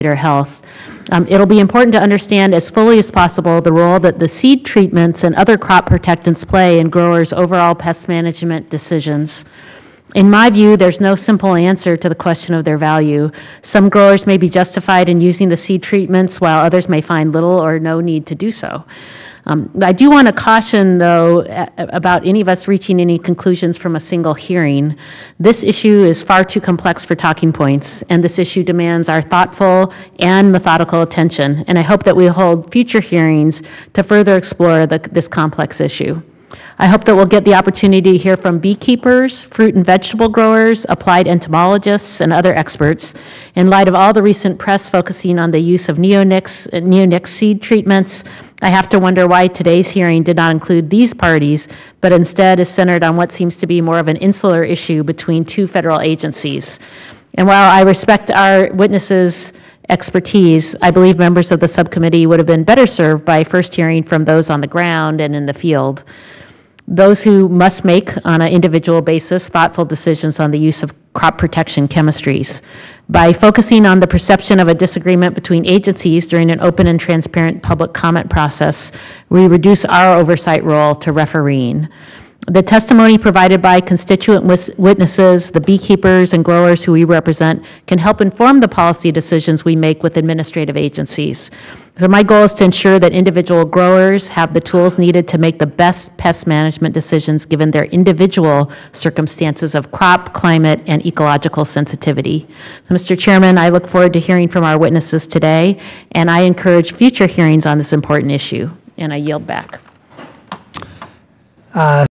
greater health. Um, It'll be important to understand as fully as possible the role that the seed treatments and other crop protectants play in growers' overall pest management decisions. In my view, there's no simple answer to the question of their value. Some growers may be justified in using the seed treatments, while others may find little or no need to do so. Um, I do want to caution, though, about any of us reaching any conclusions from a single hearing. This issue is far too complex for talking points, and this issue demands our thoughtful and methodical attention. And I hope that we hold future hearings to further explore the- this complex issue. I hope that we'll get the opportunity to hear from beekeepers, fruit and vegetable growers, applied entomologists, and other experts in light of all the recent press focusing on the use of neonics, neonic seed treatments. I have to wonder why today's hearing did not include these parties, but instead is centered on what seems to be more of an insular issue between two federal agencies. And while I respect our witnesses' expertise, I believe members of the subcommittee would have been better served by first hearing from those on the ground and in the field those who must make, on an individual basis, thoughtful decisions on the use of crop protection chemistries. By focusing on the perception of a disagreement between agencies during an open and transparent public comment process, we reduce our oversight role to refereeing. The testimony provided by constituent witnesses, the beekeepers and growers who we represent, can help inform the policy decisions we make with administrative agencies. So my goal is to ensure that individual growers have the tools needed to make the best pest management decisions given their individual circumstances of crop, climate, and ecological sensitivity. So, Mr. Chairman, I look forward to hearing from our witnesses today, and I encourage future hearings on this important issue. And I yield back. Uh,